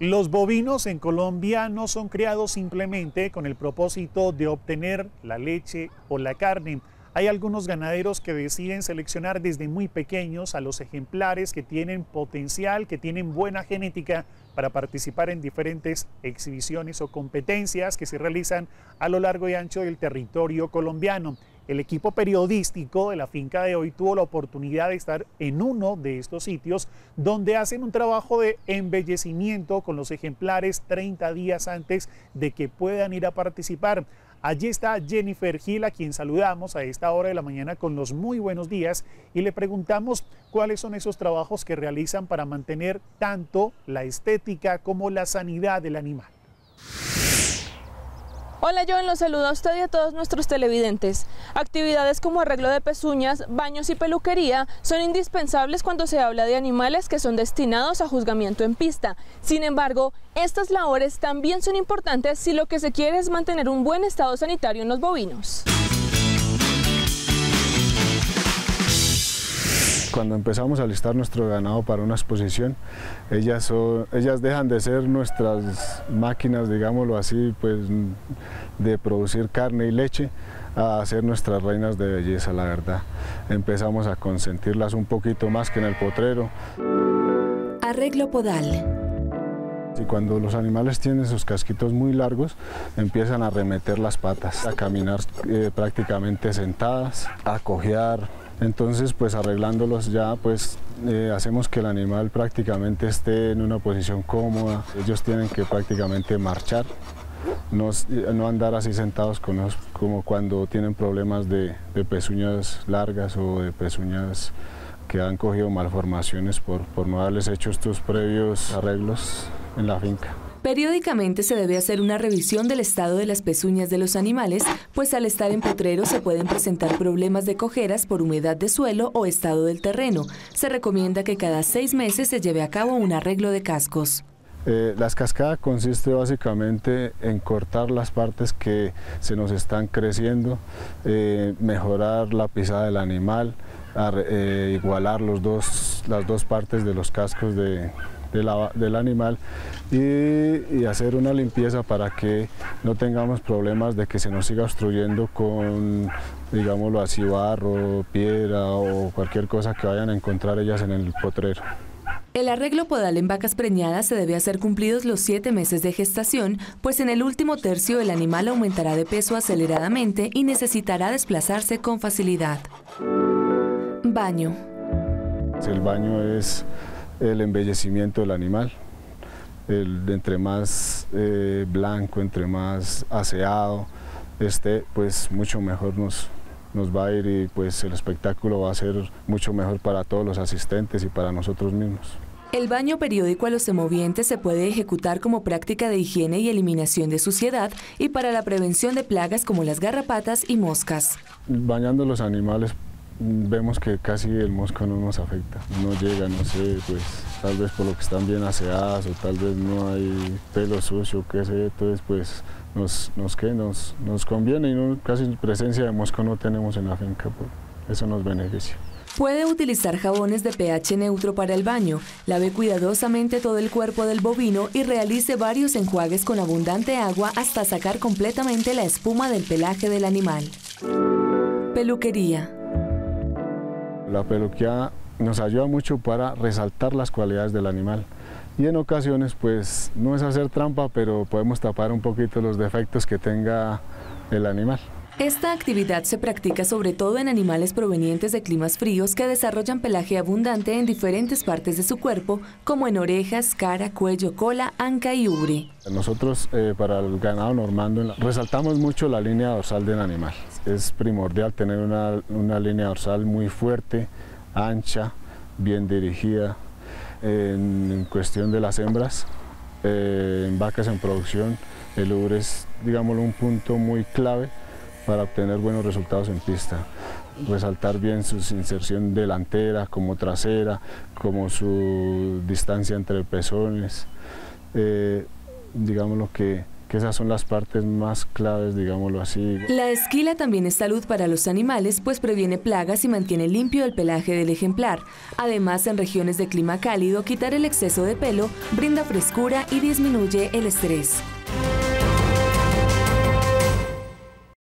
Los bovinos en Colombia no son criados simplemente con el propósito de obtener la leche o la carne. Hay algunos ganaderos que deciden seleccionar desde muy pequeños a los ejemplares que tienen potencial, que tienen buena genética para participar en diferentes exhibiciones o competencias que se realizan a lo largo y ancho del territorio colombiano. El equipo periodístico de la finca de hoy tuvo la oportunidad de estar en uno de estos sitios donde hacen un trabajo de embellecimiento con los ejemplares 30 días antes de que puedan ir a participar. Allí está Jennifer Gil, a quien saludamos a esta hora de la mañana con los muy buenos días y le preguntamos cuáles son esos trabajos que realizan para mantener tanto la estética como la sanidad del animal. Hola Joan, los saludo a usted y a todos nuestros televidentes. Actividades como arreglo de pezuñas, baños y peluquería son indispensables cuando se habla de animales que son destinados a juzgamiento en pista. Sin embargo, estas labores también son importantes si lo que se quiere es mantener un buen estado sanitario en los bovinos. Cuando empezamos a listar nuestro ganado para una exposición, ellas, ellas dejan de ser nuestras máquinas, digámoslo así, pues, de producir carne y leche, a ser nuestras reinas de belleza, la verdad. Empezamos a consentirlas un poquito más que en el potrero. Arreglo podal. Y cuando los animales tienen sus casquitos muy largos, empiezan a remeter las patas, a caminar eh, prácticamente sentadas, a cojear, entonces, pues arreglándolos ya, pues eh, hacemos que el animal prácticamente esté en una posición cómoda. Ellos tienen que prácticamente marchar, no, no andar así sentados con como cuando tienen problemas de, de, pezuñas largas o de pezuñas que han cogido malformaciones por no haberles hecho estos previos arreglos en la finca. Periódicamente se debe hacer una revisión del estado de las pezuñas de los animales, pues al estar en potrero se pueden presentar problemas de cojeras por humedad de suelo o estado del terreno. Se recomienda que cada seis meses se lleve a cabo un arreglo de cascos. Eh, las cascadas consiste básicamente en cortar las partes que se nos están creciendo, eh, mejorar la pisada del animal, eh, igualar las dos partes de los cascos de, del animal y, hacer una limpieza para que no tengamos problemas de que se nos siga obstruyendo con, digámoslo así, barro, piedra o cualquier cosa que vayan a encontrar ellas en el potrero. El arreglo podal en vacas preñadas se debe hacer cumplidos los siete meses de gestación, pues en el último tercio el animal aumentará de peso aceleradamente y necesitará desplazarse con facilidad. Baño. El baño es el embellecimiento del animal. El, entre más eh, blanco, entre más aseado esté, pues mucho mejor nos, nos va a ir y pues el espectáculo va a ser mucho mejor para todos los asistentes y para nosotros mismos. El baño periódico a los semovientes se puede ejecutar como práctica de higiene y eliminación de suciedad y para la prevención de plagas como las garrapatas y moscas. Bañando los animales vemos que casi el mosco no nos afecta, no llega, no sé, pues tal vez por lo que están bien aseadas o tal vez no hay pelo sucio, qué sé, entonces pues nos, nos, nos, nos conviene y no, casi presencia de mosco no tenemos en la finca, pues, eso nos beneficia. Puede utilizar jabones de pH neutro para el baño, lave cuidadosamente todo el cuerpo del bovino y realice varios enjuagues con abundante agua hasta sacar completamente la espuma del pelaje del animal. Peluquería. La peluquía nos ayuda mucho para resaltar las cualidades del animal y en ocasiones pues no es hacer trampa, pero podemos tapar un poquito los defectos que tenga el animal. Esta actividad se practica sobre todo en animales provenientes de climas fríos que desarrollan pelaje abundante en diferentes partes de su cuerpo, como en orejas, cara, cuello, cola, anca y ubre. Nosotros eh, para el ganado normando resaltamos mucho la línea dorsal del animal es primordial tener una, línea dorsal muy fuerte, ancha, bien dirigida. En, cuestión de las hembras, eh, en vacas en producción, el ubre es, digámoslo, un punto muy clave para obtener buenos resultados en pista. Resaltar bien su inserción delantera como trasera, como su distancia entre pezones. Eh, digámoslo que que esas son las partes más claves, digámoslo así. La esquila también es salud para los animales, pues previene plagas y mantiene limpio el pelaje del ejemplar. Además, en regiones de clima cálido, quitar el exceso de pelo brinda frescura y disminuye el estrés.